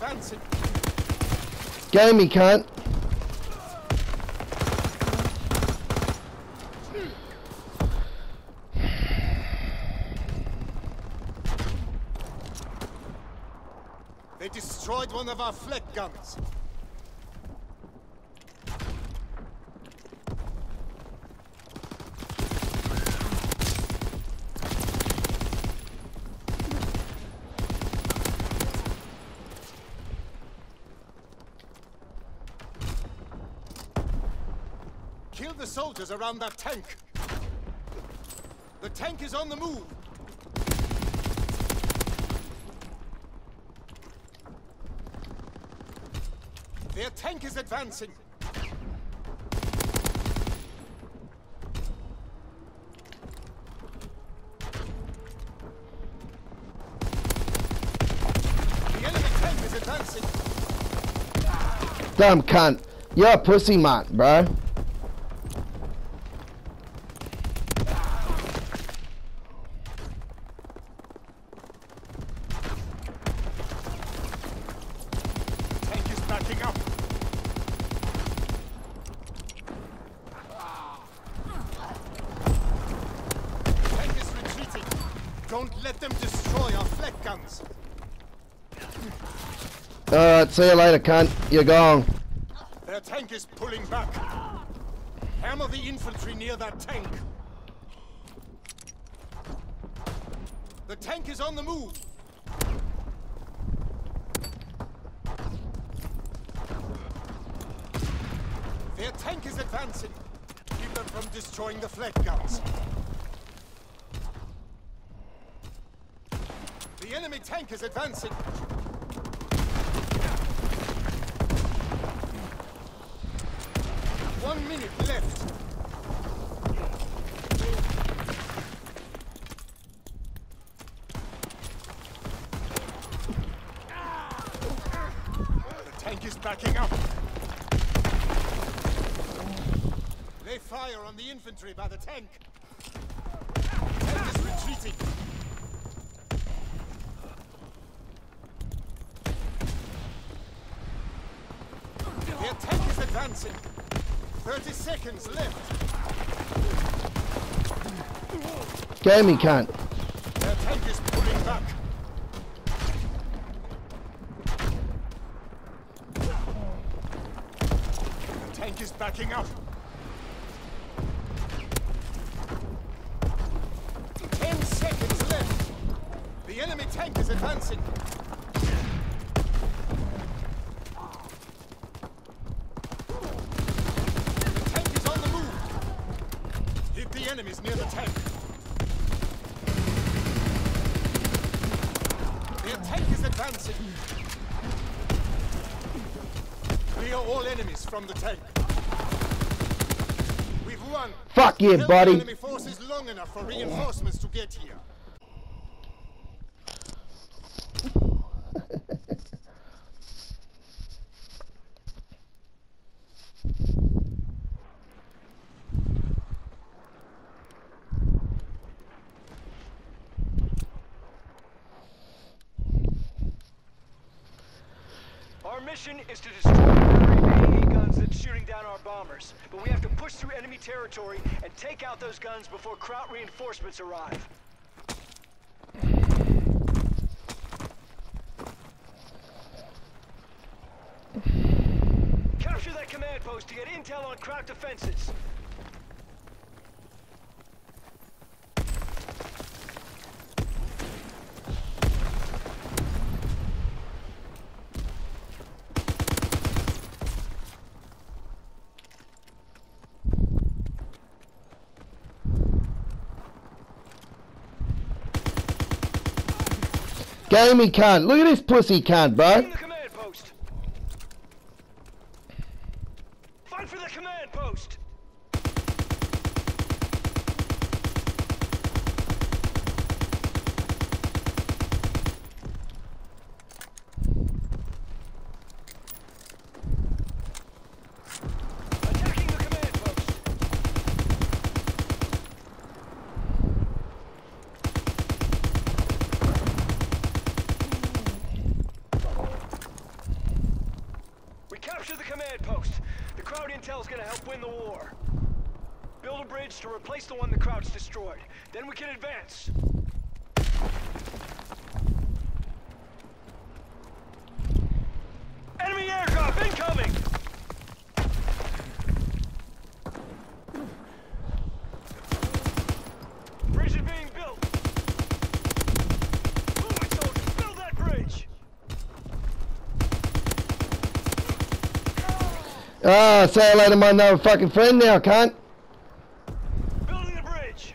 advancing. Get me, cunt. They destroyed one of our flak guns. Soldiers around that tank. The tank is on the move. Their tank is advancing. Dumb cunt. You're a pussy mutt, bro. Tank is backing up. Tank is retreating. Don't let them destroy our flak guns. Alright, see you later, cunt. You're gone. Their tank is pulling back. Hammer the infantry near that tank. The tank is on the move. Their tank is advancing. Keep them from destroying the flak guns. The enemy tank is advancing. One minute left. The tank is backing up. They fire on the infantry by the tank. Tank is retreating. Their tank 30 seconds left. Get me, cunt. Their tank is pulling back. The tank is backing up. Ten seconds left. The enemy tank is advancing. The tank is on the move. The near the tank. Their tank is advancing. Clear all enemies from the tank. We've won. Fuck you, Held buddy. enemy forces long enough for reinforcements to get here. Our mission is to destroy the AA guns that's shooting down our bombers. But we have to push through enemy territory and take out those guns before Kraut reinforcements arrive. Capture that command post to get intel on Kraut defenses. Me, cunt. Look at this pussy cunt, bro. Taking the command post. Fight for the command post. Attacking the command post. to the command post. The Kraut intel's gonna help win the war. To replace the one the Kraut's destroyed. Then we can advance. Enemy airdrop incoming! Bridge is being built. Move it, soldiers! Build that bridge! Ah, say hello to my motherfucking friend now, cunt. Building the bridge!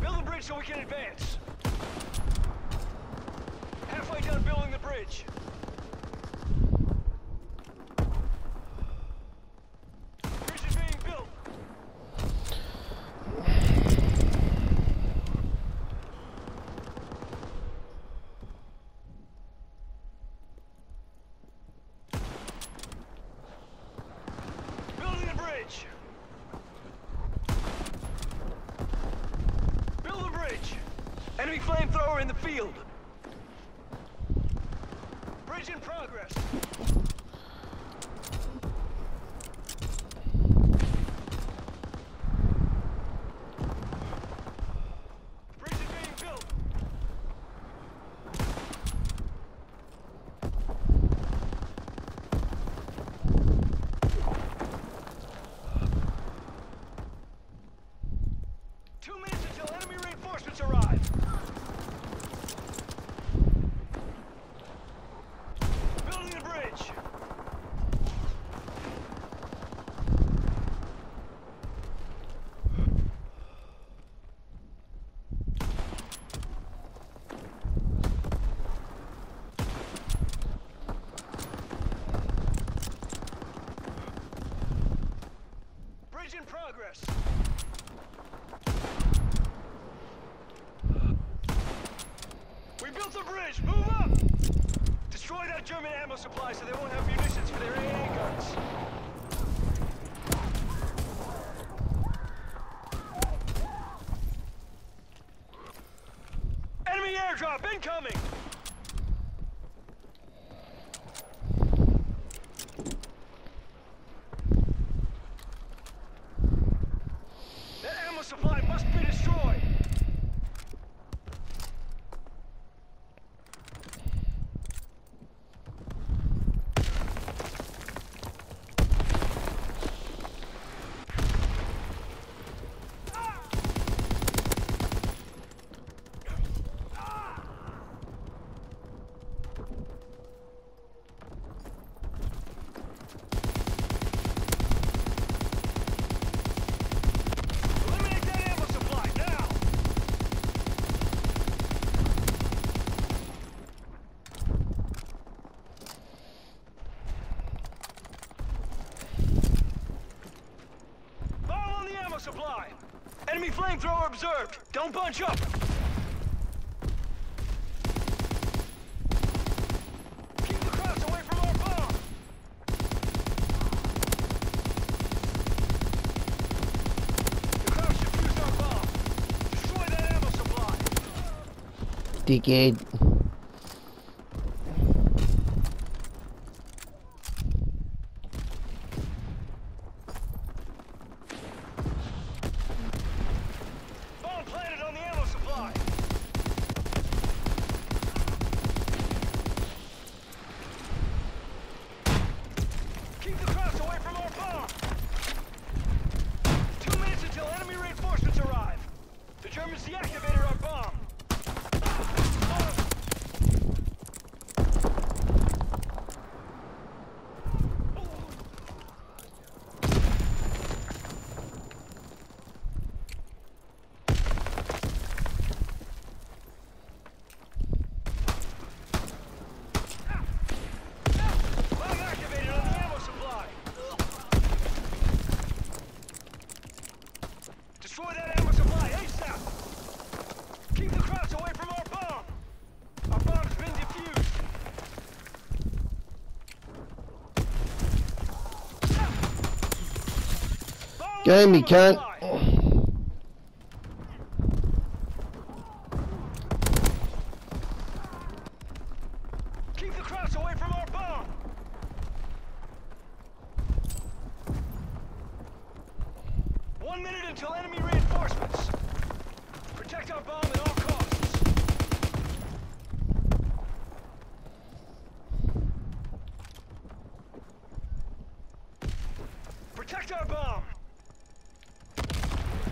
Build the bridge so we can advance. Halfway done building the bridge. Bridge is being built. Building the bridge. Build the bridge. Enemy flamethrower in the field. Bridge in progress. Bridge is being built. Two minutes until enemy reinforcements arrive. Building the bridge. Bridge progress. We built the bridge! Move up! Destroy that German ammo supply so they won't have munitions for their AA guns. Enemy airdrop incoming! That ammo supply must be destroyed! Eliminate that ammo supply, now! Bomb on the ammo supply! Enemy flamethrower observed! Don't bunch up! Keep the away from our bomb! Destroy that ammo supply! Dickhead. Bomb planted on the ammo supply! Keep the Krauts away from our bomb! Two minutes until enemy reinforcements arrive! The Germans deactivated our bomb! Game me, ammo cunt. Keep the away from our bomb. One minute until enemy reinforcements. Protect our bomb at all costs. Protect our bomb.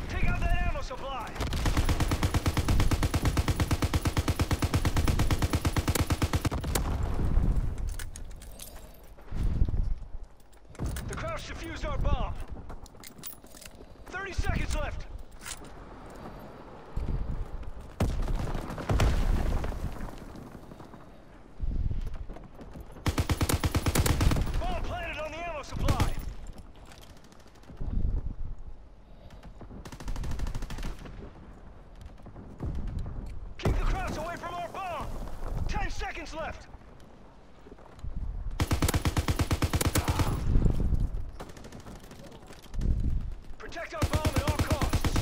Take out that ammo supply. The Krauts our bomb. 30 seconds left. Bomb planted on the ammo supply. Keep the Krauts away from our bomb. 10 seconds left. Protect our bomb at all costs.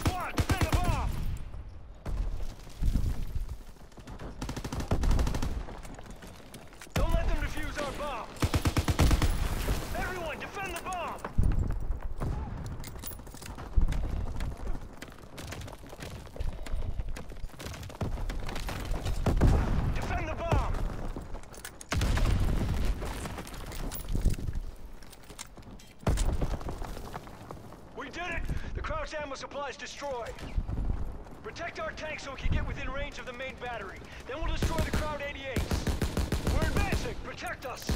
Squad, defend the bomb. Don't let them defuse our bomb. Everyone, defend the bomb. Defend the bomb. We did it! The Kraut ammo supply is destroyed. Protect our tank so we can get within range of the main battery. Then we'll destroy the Kraut 88s. We're advancing! Protect us!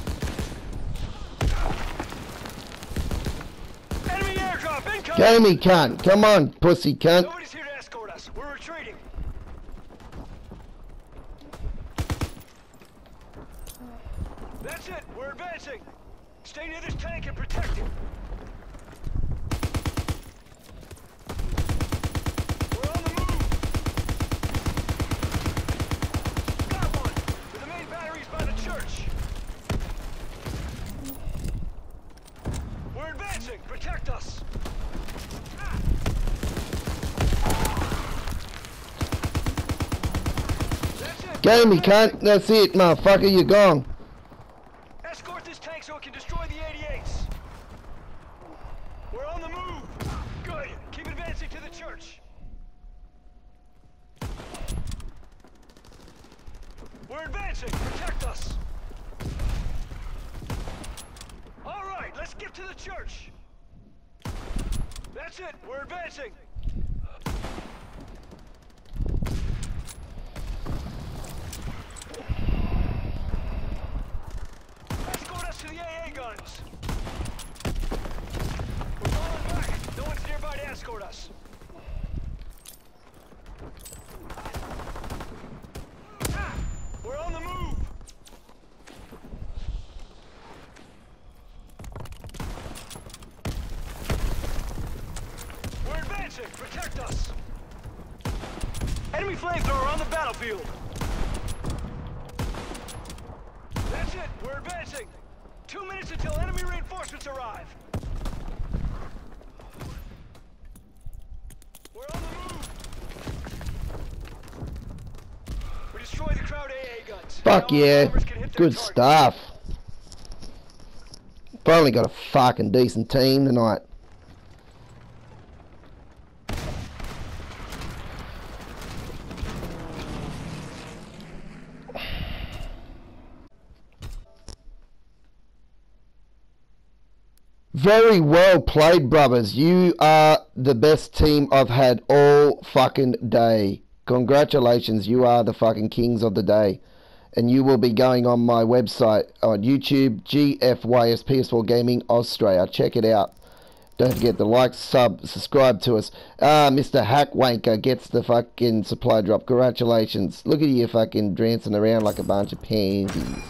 Enemy airdrop incoming! Game me, cunt. Come on, pussy cunt. Nobody's here to escort us. We're retreating. That's it. We're advancing. Stay near this tank and protect it. Protect us. Game me, cunt. That's it, motherfucker. You're gone. Escort this tank so it can destroy the 88s. We're on the move. Good. Keep advancing to the church. We're advancing. Protect us. All right, let's get to the church. That's it. We're advancing. Escort us to the AA guns. We're falling back. No one's nearby to escort us. Ah, We're on the move. We're advancing. Protect us. Enemy flamethrower on the battlefield. That's it. We're advancing. Two minutes until enemy reinforcements arrive. We're on the move. We destroy the Kraut AA guns. Fuck Now yeah. bombers can hit their Good stuff. Finally got a fucking decent team tonight. Very well played, brothers. You are the best team I've had all fucking day. Congratulations, you are the fucking kings of the day. And you will be going on my website on YouTube, GFYS PS4 Gaming Australia. Check it out. Don't forget to like, sub, subscribe to us. Ah, Mr. Hackwanker gets the fucking supply drop. Congratulations. Look at you fucking dancing around like a bunch of pansies.